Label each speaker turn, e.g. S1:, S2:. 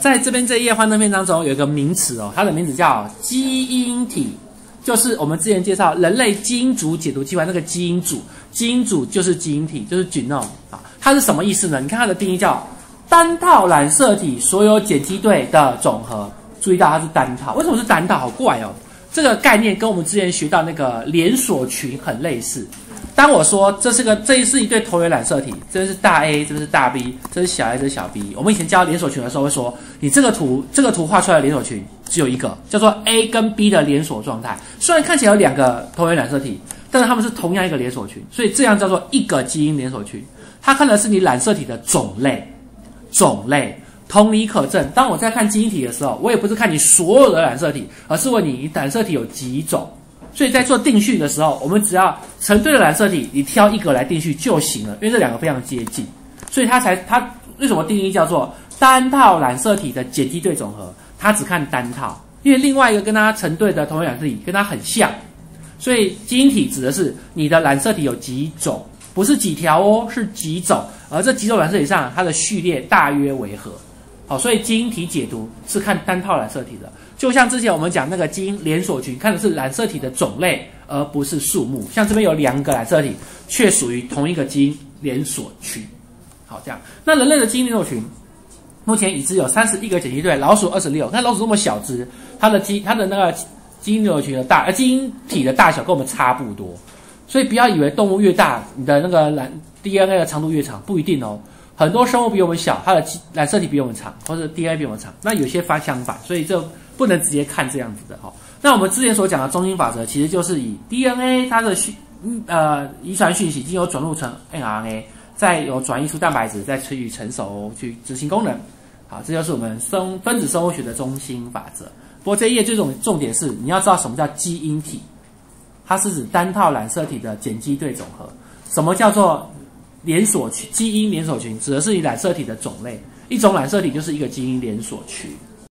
S1: 在这边这一页幻灯片当中有一个名词哦，它的名字叫基因体，就是我们之前介绍人类基因组解读计划那个基因组，基因组就是基因体，就是 genome 啊，它是什么意思呢？你看它的定义叫单套染色体所有碱基对的总和，注意到它是单套，为什么是单套？好怪哦，这个概念跟我们之前学到那个连锁群很类似。当我说这是个这是一对同源染色体，这是大 A，这是大 B，这是小 a，这是小 B。我们以前教连锁群的时候会说，你这个图这个图画出来的连锁群只有一个，叫做 A 跟 B 的连锁状态。虽然看起来有两个同源染色体，但是它们是同样一个连锁群，所以这样叫做一个基因连锁群。它看的是你染色体的种类，种类。同理可证，当我在看基因体的时候，我也不是看你所有的染色体，而是问你染色体有几种。所以在做定序的时候，我们只要成对的染色体，你挑一个来定序就行了，因为这两个非常接近，所以它才它为什么定义叫做单套染色体的碱基对总和？它只看单套，因为另外一个跟它成对的同源染色体跟它很像，所以基因体指的是你的染色体有几种，不是几条哦，是几种，而这几种染色体上它的序列大约为何？好，所以基因体解读是看单套染色体的。就像之前我们讲那个基因连锁群，看的是染色体的种类，而不是数目。像这边有两个染色体，却属于同一个基因连锁群。好，这样。那人类的基因连锁群，目前已知有三十一个碱基对，老鼠二十六。那老鼠这么小只，它的基它的那个基因连锁群的大，呃，基因体的大小跟我们差不多。所以不要以为动物越大，你的那个染 DNA 的长度越长，不一定哦。很多生物比我们小，它的染色体比我们长，或者 DNA 比我们长。那有些反相反，所以这。不能直接看这样子的哈。那我们之前所讲的中心法则，其实就是以 DNA 它的讯呃遗传讯息经由转录成 mRNA，再由转移出蛋白质，再趋于成熟去执行功能。好，这就是我们生分子生物学的中心法则。不过这一页最重重点是你要知道什么叫基因体，它是指单套染色体的碱基对总和。什么叫做连锁群？基因连锁群指的是你染色体的种类，一种染色体就是一个基因连锁群。